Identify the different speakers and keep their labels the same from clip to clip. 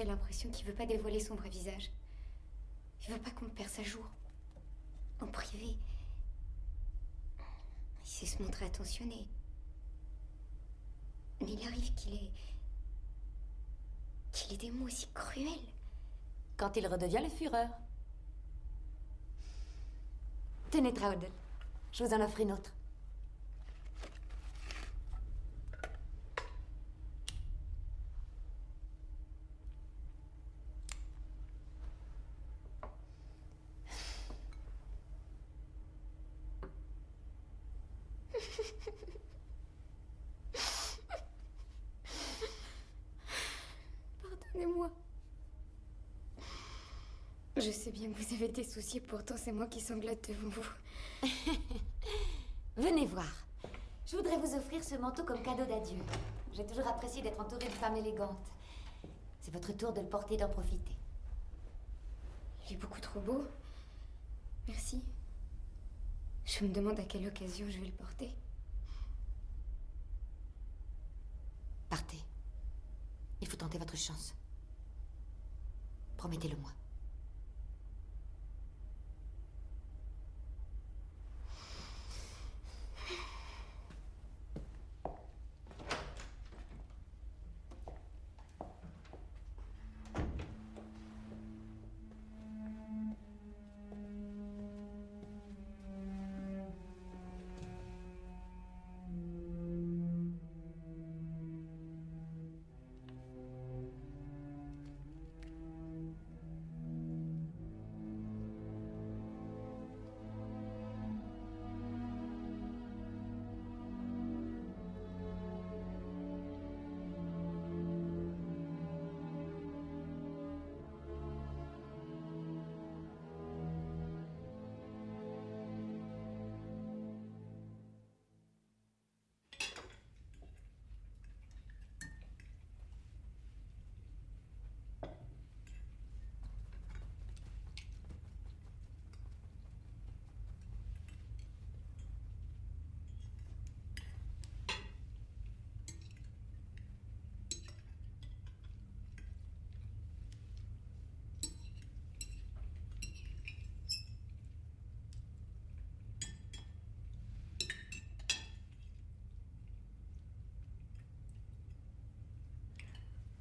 Speaker 1: j'ai l'impression qu'il veut pas dévoiler son vrai visage. Il veut pas qu'on le perce à jour. En privé. Il sait se montrer attentionné. Mais il arrive qu'il ait. qu'il ait des mots aussi cruels.
Speaker 2: Quand il redevient le Führer.
Speaker 1: Tenez, Traudel.
Speaker 2: Je vous en offre une autre.
Speaker 1: Pardonnez-moi. Je sais bien que vous avez des soucis, pourtant c'est moi qui sanglote devant vous.
Speaker 2: Venez voir. Je voudrais vous offrir ce manteau comme cadeau d'adieu. J'ai toujours apprécié d'être entourée de femmes élégantes. C'est votre tour de le porter et d'en profiter.
Speaker 1: Il est beaucoup trop beau. Merci. Je me demande à quelle occasion je vais le porter.
Speaker 2: Partez. Il faut tenter votre chance. Promettez-le-moi.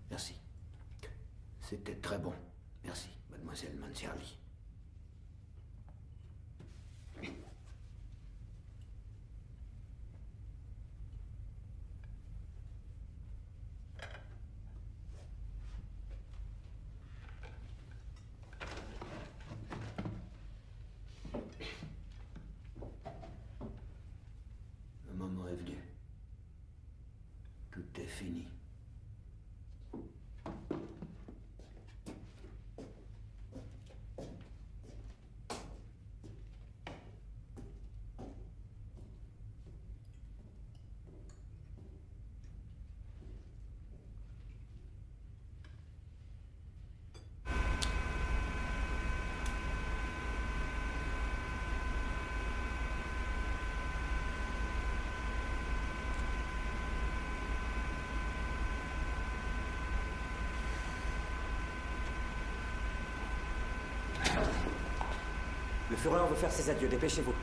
Speaker 3: Merci. C'était très bon. Merci, mademoiselle Manserli. Le moment est venu. Tout est fini.
Speaker 4: Führer veut faire ses adieux, dépêchez-vous.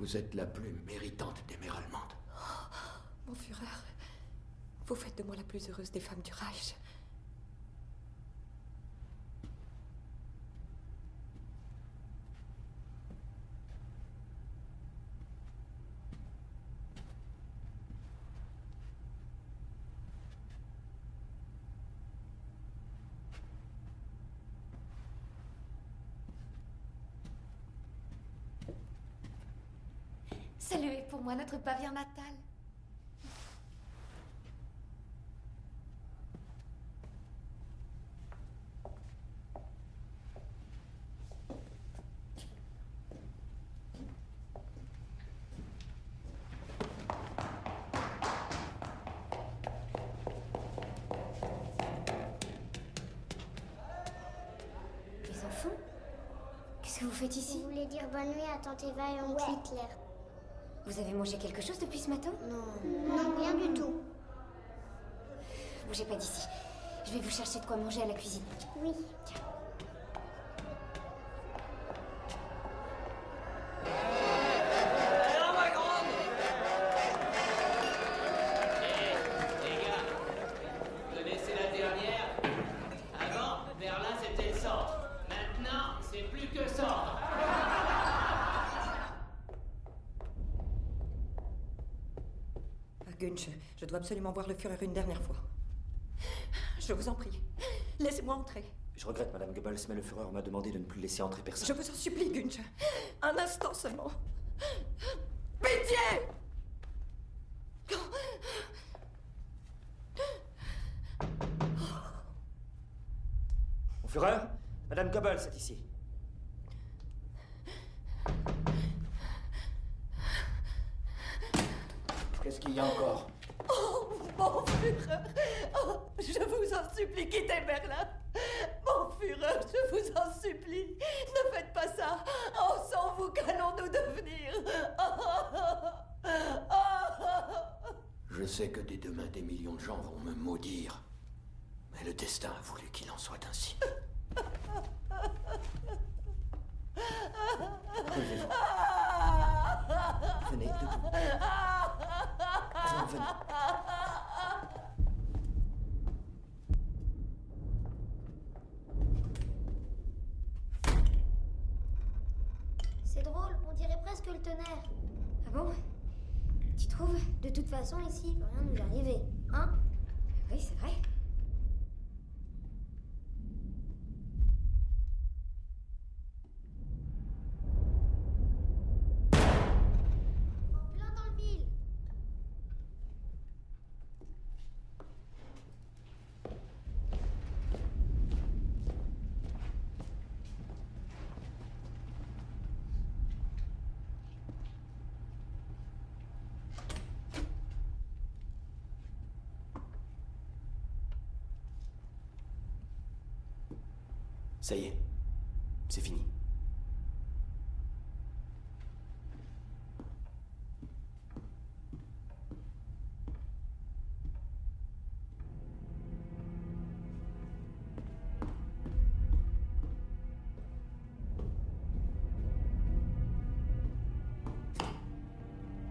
Speaker 3: Vous êtes la plus méritante des mères allemandes.
Speaker 5: Mon Führer, vous faites de moi la plus heureuse des femmes du Reich.
Speaker 2: Saluez pour moi notre pavillon natal.
Speaker 1: Les enfants Qu'est-ce que vous faites ici?
Speaker 6: Vous voulez dire bonne nuit à Tante Eva et Oncle ouais.
Speaker 1: Vous avez mangé quelque chose depuis ce matin?
Speaker 6: Non. Non, rien du tout.
Speaker 1: Bougez pas d'ici. Je vais vous chercher de quoi manger à la cuisine.
Speaker 6: Oui.
Speaker 7: Les
Speaker 5: Gunch, je dois absolument voir le Führer une dernière fois. Je vous en prie, laissez-moi entrer.
Speaker 4: Je regrette, Madame Goebbels, mais le Führer m'a demandé de ne plus laisser entrer personne.
Speaker 5: Je vous en supplie, Gunch. Un instant seulement. Pitié
Speaker 4: Mon Führer Madame Goebbels est ici.
Speaker 3: Qu'est-ce qu'il y a encore?
Speaker 5: Oh, mon Führer Oh, Je vous en supplie, quittez Berlin Mon Führer, je vous en supplie. Ne faites pas ça. Oh, sans vous, qu'allons-nous devenir?
Speaker 3: Je sais que dès demain, des millions de gens vont me maudire. Mais le destin a voulu qu'il en soit ainsi.
Speaker 4: Venez, debout.
Speaker 6: C'est drôle, on dirait presque le tonnerre.
Speaker 1: Ah bon? Tu trouves?
Speaker 6: De toute façon, ici, rien nous arriver. Hein?
Speaker 1: Oui, c'est vrai.
Speaker 6: En plein dans le mille.
Speaker 4: Ça y est. C'est fini.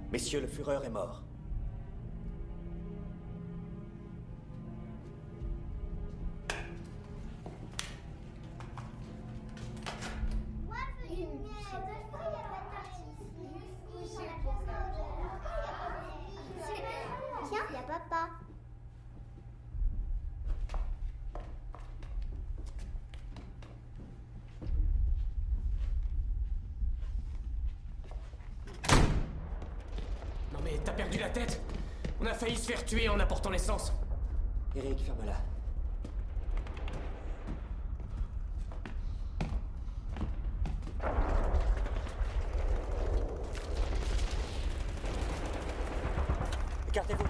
Speaker 4: Messieurs, le Führer est mort.
Speaker 7: T'as perdu la tête On a failli se faire tuer en apportant l'essence.
Speaker 4: Eric, ferme-la. Écartez-vous.